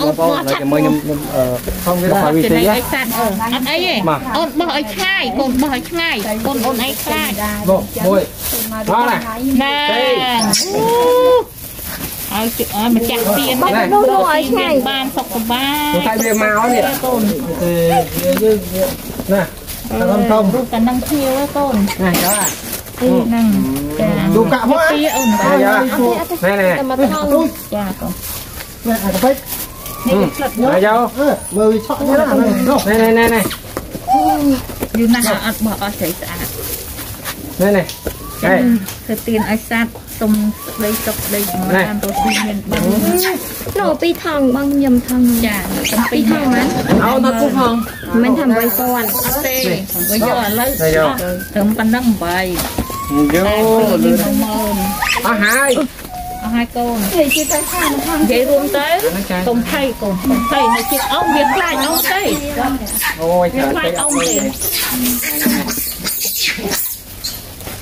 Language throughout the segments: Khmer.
បងប្អូនឡើយតែមើលខ្ញុំខ្ញុំផងវាដល់វិទ្យាអត់អីទេអូនបោះឲ្យឆ្ងាយកូនបោះឲ្យឆ្ងាយកូនអូនឯងខ្លាចបងមួយដល់ណាណាឲ្យអើម្ចាស់ទៀនហ្នឹងនោះឲ្យឆ្ងាយបានសុខសប្បាយតែវាមកនេះកូនទេវាយើងណាតាមធំរូបតែនឹងធៀវកូនណាចុះហ្នឹងចាទូកាក់មកអូនចាណែណែទូចាកូនណែអាទៅពេក នេះផ្លិតយកយកមើលវាឆក់នេះណែណែណែណែយូរណាស់អត់បោះអស់ស្រីស្អាតណែណែហេធ្វើទៀនឲ្យសាត់សុំស្ដីសុខស្ដីចម្រើនរស់មានបាននោះពីថងបងខ្ញុំថងចាសំពីពីថងណាអោទៅពុះផងមិនថា8000អត់ទេបើយកឥឡូវណែយកត្រឹមប៉ុណ្ណឹងបាយយកតែលពីឺ10000អស់ហើយអ ស់ហើយកូននិយាយជាតែខាងខាងនិយាយរួមទៅហ្នឹងចាកុំថៃកូនកុំថៃនៅជិះអស់វាខ្លាចអស់ទេអូយវាចាខ្លាចអស់ទេ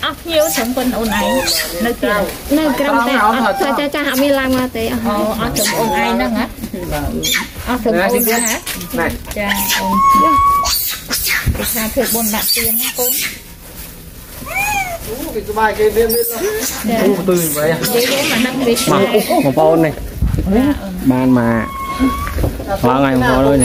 អស់ភ្ញៀវត្រឹមប៉ុនអូនឯងនៅទៀតនៅក្រំតែអត់ចាចាចាអត់មានឡើងមកទេអស់អូអត់ត្រឹមអូនឯងហ្នឹងហ៎អត់ត្រឹមអូនហ្នឹងហ៎ណែចាអូនគេថាធ្វើបុណ្យដាក់ទៀនណាកូន គេក្បាយគេវាមានចាអូទឿន vậy និយាយរួមអាហ្នឹងវាឆ្ងាមកយបងប្អូននេះបានមកឡើងហើយបងប្អូន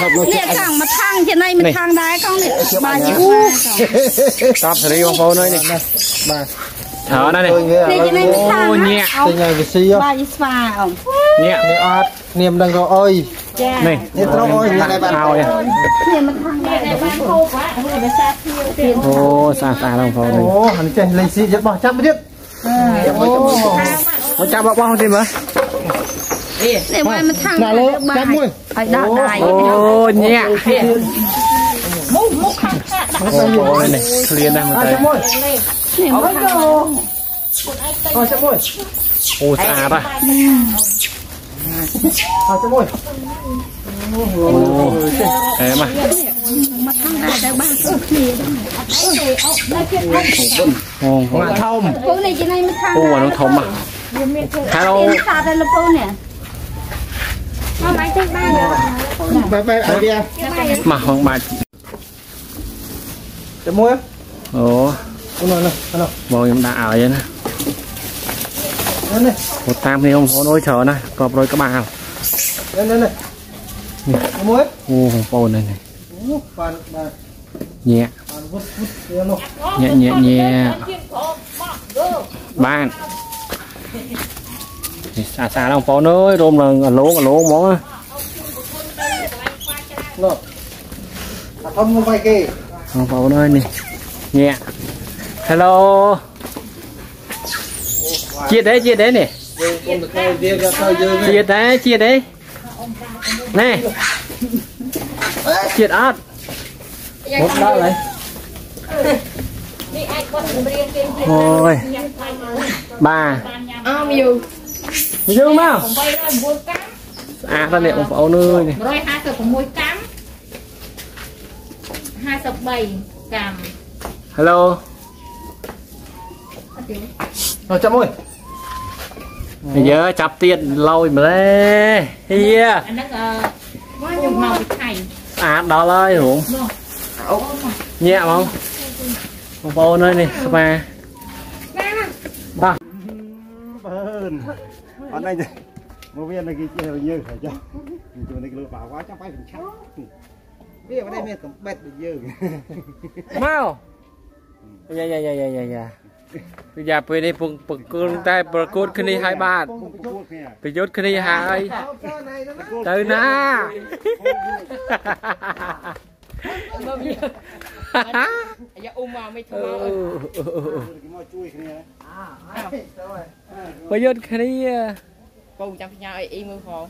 មកថប់នោះនេះខាងមកថងជាណៃមកថងដែរកងនេះបាយអូតាប់សេរីបងប្អូនអើយនេះបាទច្រើនណាស់នេះនេះជាណៃមកថងអូញាក់ទិញឲ្យវាស៊ីបាយស្វាអមញាក់នេះអត់នាមដឹងក៏អុយចានេះនេះត្រូវអុយណាដែរបាទឲ្យនេះមកថងដែរតែបានហូបហ៎ហូបដោយសារភ្ញៀវទៀតអូស្អាតស្អាតបងប្អូនអូអានេះចេះលេងស៊ីយកបោះចាប់ទៀតមកចាប់បបោះទេមើល នេះបាយមកថងដាក់លើចាប់មួយឲ្យដាក់ដៃអូញាក់មុខមុខខាងខាដាក់បងប្អូននេះឃ្លានដែរមើលទៅចាប់មួយនេះមកថងអស់ចាប់មួយអូស្អាតហ៎អស់ចាប់មួយអូអេមកមកថងដែរទៅបានសុខគ្នាអូមកធំពូនេះជាណៃមកថងអូអានោះធំហ៎ Hello នេះសាតែលពូនេះមក បាយទៅបានបែបបែបអាវាមកហងបាច់ចាប់មួយអូនោះនោះនោះបងខ្ញុំដាក់ឲ្យណានេះហូតតាមគ្នាបងប្អូនអើយច្រើនណាស់ក៏ប្រួយក្បាលនេះនេះនេះមួយអូបងប្អូននេះបានបានញាក់បានវុតវុតវានោះញាក់ញាក់ញាក់បាន នេះស្អាតស្អាតបងប្អូនអើយរួមនឹងអាឡងអាឡងហ្មងណានោះអាធំមកបាយគេបងប្អូនអើយនេះញាក់ Hello ជាតិទេជាតិទេនេះយើងគុំទៅវាក៏ទៅយើងជាតិទេ យនេះអាចគាត់ជំរៀនគេអូយបាអមយូយើងមក809កាំស្អាតណាស់នេះបងប្អូនអើយនេះ156កាំ53កាំ Hello អស់ចាប់មួយយើចាប់ទៀតឡយម្លេះហៀអាហ្នឹងអឺខ្ញុំមកពីថៃស្អាតដល់ហើយហងញាក់ហ្មងបងប្អូនអើយនេះស្វាបាទបើន អត់អីទេមកវានៅគេជិះវិញយើងហើយចុះជួយនេះគ្រូបាវ៉ាចាំបាយសំឆាប់វាមិនមានកំបិតដូចយើងមកយ៉ាយ៉ាយ៉ាយ៉ាយ៉ាយ៉ាពេលនេះពងប្រគល់តែប្រកួតគ្នាឲ្យបាទប្រយុទ្ធគ្នាហើយទៅណាមកវា อย่าอุ้มมาไม่ถูกมาโยนคดีอ่ะปูจังพญาไอ้มือของ